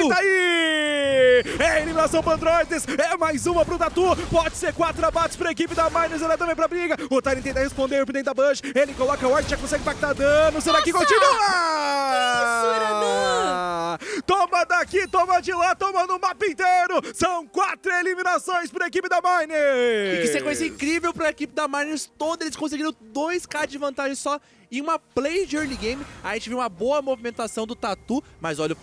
Tatu tá aí! É eliminação para Androides, é mais uma pro Tatu, pode ser quatro abates pra equipe da Miners, ela também pra briga. O Tyrant tenta responder por dentro da Bush, ele coloca o arte já consegue impactar dano, será que continua? isso, Toma daqui, toma de lá, toma no mapa inteiro! São quatro eliminações pra equipe da Miners! E que sequência incrível pra equipe da Miners toda, eles conseguiram 2k de vantagem só e uma play de early game. A gente viu uma boa movimentação do Tatu, mas olha o